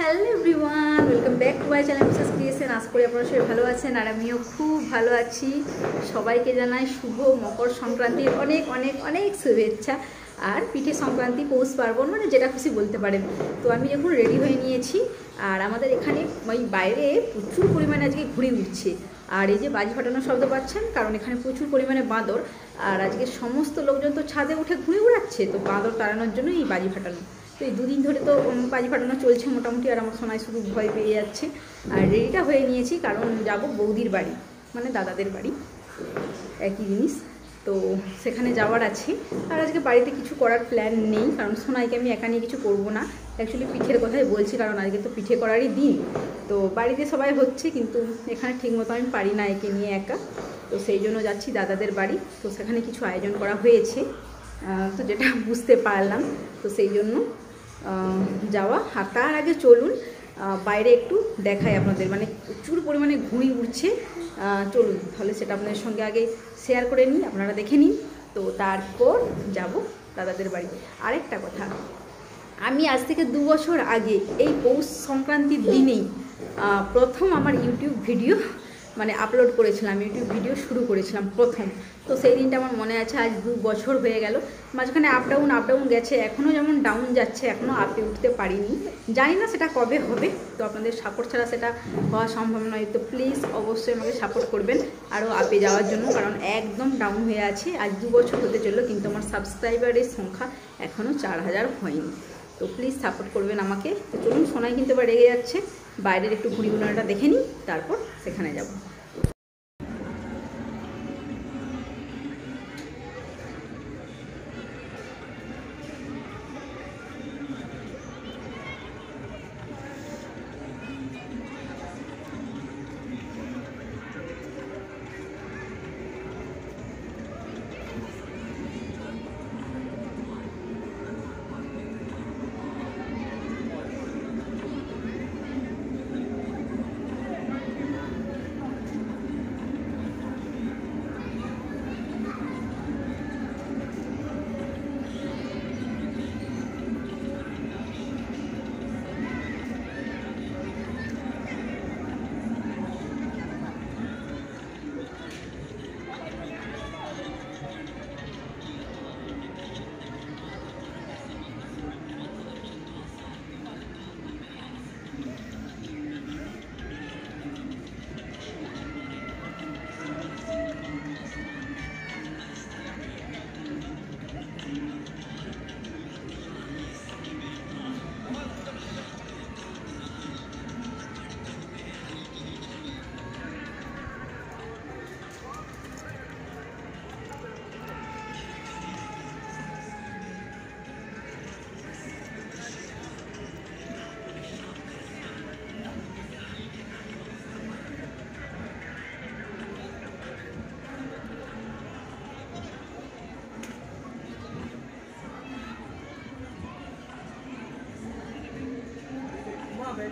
Hello everyone welcome back to my channel Mrs creation আশা করি আপনারা সবাই ভালো আছেন আর আমিও খুব ভালো আছি। সবাইকে জানাই শুভ মকর সংক্রান্তির অনেক অনেক অনেক শুভেচ্ছা আর পিঠে সংক্রান্তি, পৌষ পার্বণ মানে যেটা খুশি বলতে পারেন। তো আমি যখন রেডি হয়ে নিয়েছি আর আমাদের এখানে ওই বাইরে প্রচুর পরিমাণে আজকে ঘুরে উঠছে। আর এই যে বাজি ফাটানোর শব্দ পাচ্ছেন, কারণ এখানে প্রচুর পরিমাণে বাঁদর। আর আজকে সমস্ত লোকজন তো ছাদে উঠে ঘুরে উড়াচ্ছে, তো বাঁদর তাড়ানোর জন্য এই বাজি ফাটানো। তো এই দুদিন ধরে তো বাজি ফাটানো চলছে মোটামুটি, আর আমার সময় শুধু ভয় পেয়ে যাচ্ছে। আর রেডিটা হয়ে নিয়েছি, কারণ যাব বৌদির বাড়ি মানে দাদাদের বাড়ি। একই জিনিস, তো সেখানে যাওয়ার আছে। আর আজকে বাড়িতে কিছু করার প্ল্যান নেই, কারণ সোনাইকে আমি একা নিয়ে কিছু করব না। অ্যাকচুয়ালি পিঠের কথাই বলছি, কারণ আজকে তো পিঠে করারই দিন। তো বাড়িতে সবাই হচ্ছে, কিন্তু এখানে ঠিকমতো আমি পারি না একে নিয়ে একা। তো সেই জন্য যাচ্ছি দাদাদের বাড়ি। তো সেখানে কিছু আয়োজন করা হয়েছে তো যেটা বুঝতে পারলাম। তো সেই জন্য যাওয়া। আর তার আগে চলুন বাইরে একটু দেখাই আপনাদের। মানে প্রচুর পরিমাণে ঘুড়ি উঠছে চলুন, তাহলে সেটা আপনাদের সঙ্গে আগে শেয়ার করে নিই, আপনারা দেখে নিন। তো তারপর যাব দাদাদের বাড়ি। আরেকটা কথা, আমি আজ থেকে দু বছর আগে এই পৌষ সংক্রান্তির দিনেই প্রথম আমার ইউটিউব ভিডিও মানে আপলোড করেছিলাম ইউটিউব ভিডিও শুরু করেছিলাম প্রথম। তো সেই দিনটা আমার মনে আছে, আজ দু বছর হয়ে গেল। মাঝখানে আপ ডাউন আপ ডাউন গেছে এখনও যেমন ডাউন যাচ্ছে এখনও আপে উঠতে পারিনি। জানি না সেটা কবে হবে, তো আপনাদের সাপোর্ট ছাড়া সেটা হওয়া সম্ভব নয়। তো প্লিজ অবশ্যই আমাকে সাপোর্ট করবেন আরও আপে যাওয়ার জন্য, কারণ একদম ডাউন হয়ে আছে। আজ দু বছর হতে চলল, কিন্তু আমার সাবস্ক্রাইবারের সংখ্যা এখনও চার হাজার হয়নি। তো প্লিজ সাপোর্ট করবেন আমাকে। তো চলুন, সোনাই কিন্তু এবার রেগে যাচ্ছে। বাইরের একটু ঘুড়ি ঘুরানোটা দেখে নিই, তারপর সেখানে যাব।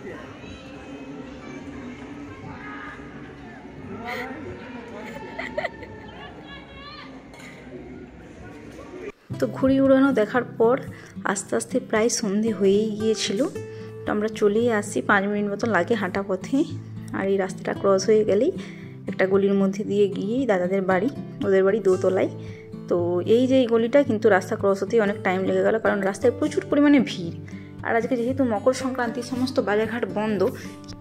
তো ঘুড়ি উড়ানো দেখার পর আস্তে আস্তে প্রায় সন্ধে হয়েই গিয়েছিল। তো আমরা চলেই আসি, পাঁচ মিনিট মতো লাগে হাঁটা পথে। আর এই রাস্তাটা ক্রস হয়ে গেলেই একটা গলির মধ্যে দিয়ে গিয়েই দাদাদের বাড়ি, ওদের বাড়ি দোতলায়। তো এই যে এই গলিটা কিন্তু রাস্তা ক্রস হতেই অনেক টাইম লেগে গেল, কারণ রাস্তায় প্রচুর পরিমাণে ভিড়। আর আজকে যেহেতু মকর সংক্রান্তি সমস্ত বাজারঘাট বন্ধ,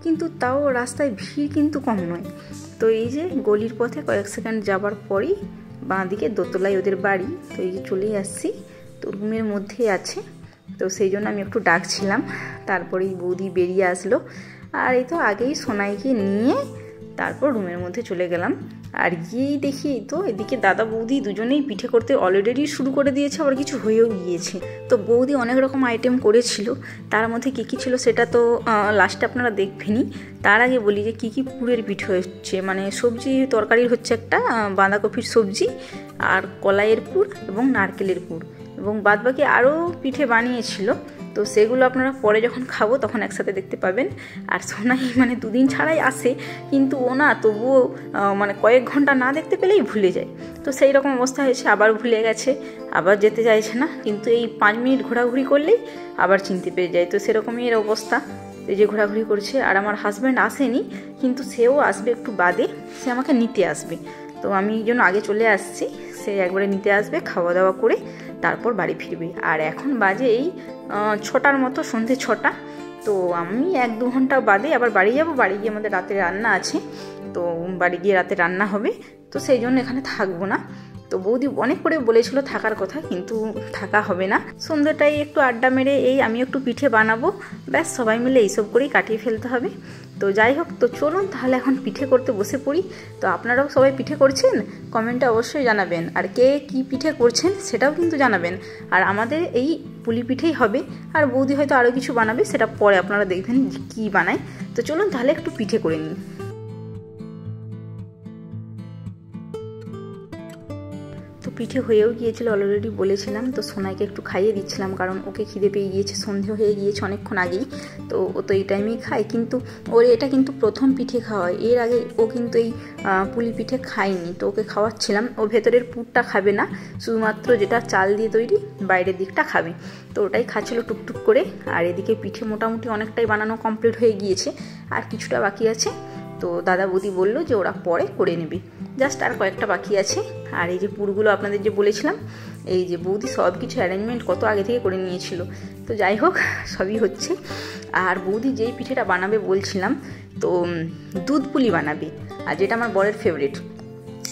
কিন্তু তাও রাস্তায় ভিড় কিন্তু কম নয়। তো এই যে গলির পথে কয়েক সেকেন্ড যাবার পরই বাঁ দিকে দোতলায় ওদের বাড়ি, তো এই যে চলেই আসছি। তো রুমের মধ্যেই আছে। তো সেই জন্য আমি একটু ডাকছিলাম, তারপরেই বৌদি বেরিয়ে আসলো। আর এই তো আগেই সোনাইকে নিয়ে তারপর রুমের মধ্যে চলে গেলাম। আর গিয়েই দেখি তো এদিকে দাদা বৌদি দুজনেই পিঠে করতে অলরেডি শুরু করে দিয়েছে, আবার কিছু হয়েও গিয়েছে। তো বৌদি অনেক রকম আইটেম করেছিল। তার মধ্যে কী কী ছিল সেটা তো লাস্টে আপনারা দেখবেনই। তার আগে বলি যে কী কী পুরের পিঠে হচ্ছে মানে সবজি তরকারির হচ্ছে একটা বাঁধাকপির সবজি, আর কলাইয়ের পুর এবং নারকেলের পুর। এবং বাদবাকি আরও পিঠে বানিয়েছিল। তো সেগুলো আপনারা পরে যখন খাব তখন একসাথে দেখতে পাবেন। আর সোনাই মানে দুদিন ছাড়াই আসে, কিন্তু ও না তবুও মানে কয়েক ঘণ্টা না দেখতে পেলেই ভুলে যায়। তো সেই রকম অবস্থা হয়েছে, আবার ভুলে গেছে, আবার যেতে চাইছে না, কিন্তু এই পাঁচ মিনিট ঘোরাঘুরি করলেই আবার চিনতে পেরে যায়। তো সেরকমই এর অবস্থা, এই যে ঘোরাঘুরি করছে। আর আমার হাজব্যান্ড আসেনি, কিন্তু সেও আসবে একটু বাদে, সে আমাকে নিতে আসবে। তো আমি এই জন্য আগে চলে আসছি, সে একবারে নিতে আসবে খাওয়া দাওয়া করে তারপর বাড়ি ফিরবে। আর এখন বাজে এই ছটার মতো, সন্ধে ছটা। তো আমি এক দু ঘণ্টা বাদে আবার বাড়ি যাব। বাড়ি গিয়ে আমাদের রাতে রান্না আছে। তো বাড়ি গিয়ে রাতে রান্না হবে। তো সেই জন্য এখানে থাকব না। তো বৌদি অনেক করে বলেছিল থাকার কথা, কিন্তু থাকা হবে না। সন্ধ্যেটাই একটু আড্ডা মেরে এই আমি একটু পিঠে বানাবো। ব্যাস, সবাই মিলে এইসব করেই কাটিয়ে ফেলতে হবে। তো যাই হোক, তো চলুন তাহলে এখন পিঠে করতে বসে পড়ি। তো আপনারাও সবাই পিঠে করছেন? কমেন্টে অবশ্যই জানাবেন। আর কে কি পিঠে করছেন সেটাও কিন্তু জানাবেন। আর আমাদের এই পুলি পিঠেই হবে। আর বৌদি হয়তো আরও কিছু বানাবে, সেটা পরে আপনারা দেখবেন কি বানায়। তো চলুন তাহলে একটু পিঠে করে নিই। পিঠে হয়েও গিয়েছিল অলরেডি বলেছিলাম। তো সোনাইকে একটু খাইয়ে দিচ্ছিলাম, কারণ ওকে খিদে পেয়ে গিয়েছে, সন্ধে হয়ে গিয়েছে অনেকক্ষণ আগেই। তো ও তো এই টাইমেই খায়, কিন্তু ওর এটা কিন্তু প্রথম পিঠে খাওয়া এর আগে ও কিন্তু এই পুলি পিঠে খায়নি। তো ওকে খাওয়াচ্ছিলাম, ও ভেতরের পুরটা খাবে না, শুধুমাত্র যেটা চাল দিয়ে তৈরি, বাইরের দিকটা খাবে। তো ওটাই খাচ্ছিল টুকটুক করে, আর এদিকে পিঠে মোটামুটি অনেকটাই বানানো কমপ্লিট হয়ে গিয়েছে। আর কিছুটা বাকি আছে। তো দাদা বৌদি বলল যে ওরা পরে করে নেবে। জাস্ট আর কয়েকটা বাকি আছে। আর এই যে পুরগুলো আপনাদের যে বলেছিলাম, এই যে বৌদি সব কিছু অ্যারেঞ্জমেন্ট কত আগে থেকে করে নিয়েছিল। তো যাই হোক, সবই হচ্ছে। আর বৌদি যেই পিঠেটা বানাবে বলছিলাম, তো দুধ পুলি বানাবে। আর যেটা আমার বরের ফেভারিট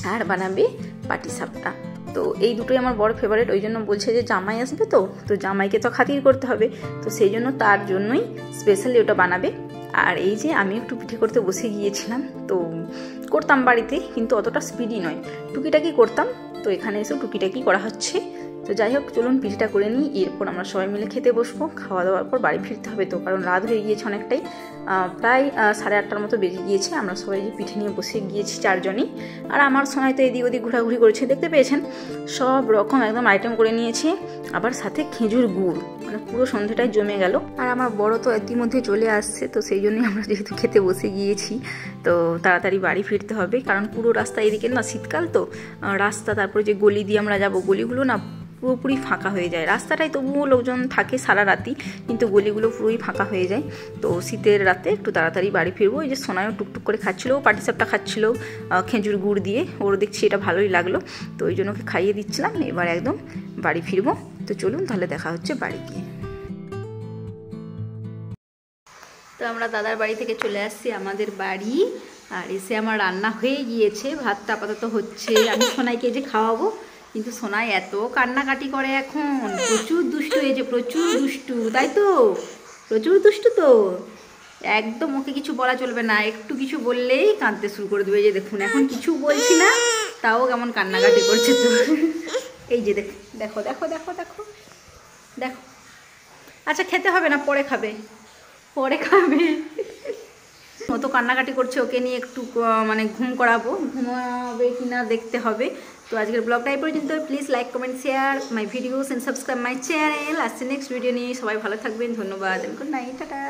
আর বানাবে পাটি সাপটা। তো এই দুটোই আমার বড় ফেভারিট ওই জন্য বলছে যে জামাই আসবে তো তো জামাইকে তো খাতির করতে হবে। তো সেই জন্য তার জন্যই স্পেশালি ওটা বানাবে। আর এই যে আমি একটু পিঠে করতে বসে গিয়েছিলাম, তো করতাম বাড়িতে, কিন্তু অতটা স্পিডি নয়। টুকিটাকি করতাম, তো এখানে এসেও টুকিটাকি করা হচ্ছে। তো যাই হোক, চলুন পিঠেটা করে নিই। এরপর আমরা সবাই মিলে খেতে বসবো। খাওয়া দাওয়ার পর বাড়ি ফিরতে হবে তো, কারণ রাত হয়ে গিয়েছে অনেকটাই। প্রায় সাড়ে আটটার মতো বেজে গিয়েছে। আমরা সবাই পিঠে নিয়ে বসে গিয়েছি চারজনই। আর আমার সময় তো এদিক ওদিক ঘোরাঘুরি করেছে, দেখতে পেয়েছেন? সব রকম একদম আইটেম করে নিয়েছি। আবার সাথে খেজুর গুড়। মানে পুরো সন্ধ্যেটাই জমে গেল। আর আমার বড় তো ইতিমধ্যে চলে আসছে, তো সেই জন্যই আমরা যেহেতু খেতে বসে গিয়েছি, তো তাড়াতাড়ি বাড়ি ফিরতে হবে। কারণ পুরো রাস্তা এদিকে না শীতকাল তো। রাস্তা, তারপরে যে গলি দিয়ে আমরা যাব, গলিগুলো না পুরোপুরি ফাঁকা হয়ে যায়। রাস্তাটায় তবুও লোকজন থাকে সারা রাতি, কিন্তু গলিগুলো পুরোই ফাঁকা হয়ে যায়। তো শীতের রাতে একটু তাড়াতাড়ি বাড়ি ফিরবো। এই যে সোনায়ও টুকটুক করে খাচ্ছিলো পাটিসাপটা খাচ্ছিলো খেজুর গুড় দিয়ে। ওর দেখছি এটা ভালোই লাগল। তো ওই জন্য ওকে খাইয়ে দিচ্ছিলাম। এবার একদম বাড়ি ফিরবো। তো চলুন তাহলে দেখা হচ্ছে বাড়ি গিয়ে। তো আমরা দাদার বাড়ি থেকে চলে আসছি, আমাদের বাড়ি। আর এসে আমার রান্না হয়ে গিয়েছে, ভাতটা আপাতত হচ্ছে। আমি সোনাইকে যে খাওয়াবো। কিন্তু সোনাই এত কান্নাকাটি করে এখন। প্রচুর দুষ্টু হয়েছে প্রচুর দুষ্টু, তাই তো? প্রচুর দুষ্টু তো। একদম ওকে কিছু বলা চলবে না। একটু কিছু বললেই কাঁদতে শুরু করে দেবে। যে দেখুন, এখন কিছু বলছি না, তাও কেমন কান্নাকাটি করছে তো। এই যে দেখ, দেখো দেখো দেখো দেখো দেখো। আচ্ছা খেতে হবে না, পরে খাবে। পরে খাবে। ও তো কান্নাকাটি করছে, ওকে নিয়ে একটু মানে ঘুম করাবো। ঘুমাবে কি না দেখতে হবে। তো আজকের ব্লগটা এই পর্যন্ত। Please like comment share my videos and subscribe my channel আসছে নেক্সট ভিডিও নিয়ে। সবাই ভালো থাকবেন। ধন্যবাদ। Good night tata.